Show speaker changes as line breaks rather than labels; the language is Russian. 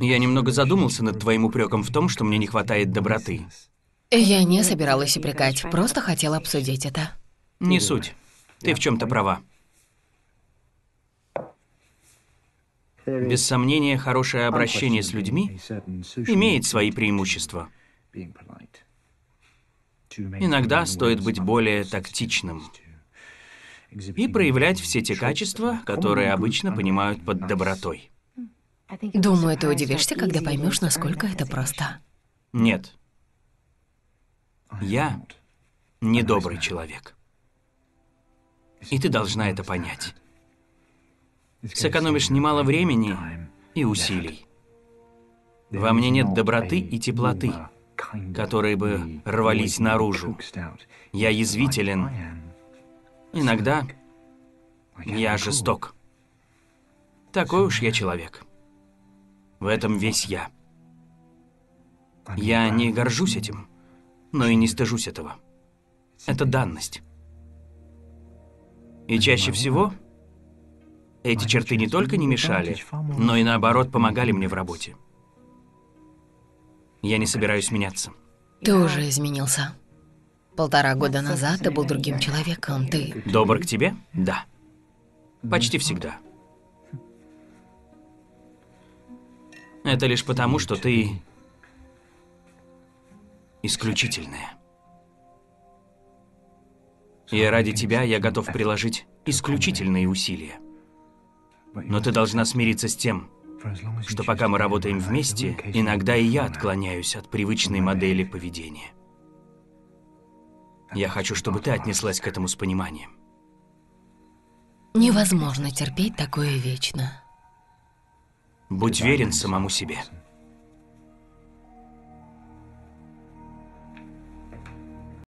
Я немного задумался над твоим упреком в том, что мне не хватает доброты.
Я не собиралась упрекать, просто хотела обсудить это.
Не суть. Ты в чем-то права. Без сомнения, хорошее обращение с людьми имеет свои преимущества. Иногда стоит быть более тактичным и проявлять все те качества, которые обычно понимают под добротой.
Думаю, ты удивишься, когда поймешь, насколько это просто.
Нет. Я недобрый человек. И ты должна это понять. Сэкономишь немало времени и усилий. Во мне нет доброты и теплоты, которые бы рвались наружу. Я язвителен. Иногда я жесток. Такой уж я человек. В этом весь я. Я не горжусь этим, но и не стыжусь этого. Это данность. И чаще всего эти черты не только не мешали, но и наоборот помогали мне в работе. Я не собираюсь меняться.
Ты уже изменился. Полтора года назад ты был другим человеком, ты...
Добр к тебе? Да. Почти всегда. Это лишь потому, что ты исключительная. И ради тебя я готов приложить исключительные усилия. Но ты должна смириться с тем, что пока мы работаем вместе, иногда и я отклоняюсь от привычной модели поведения. Я хочу, чтобы ты отнеслась к этому с пониманием.
Невозможно терпеть такое вечно.
Будь верен самому себе.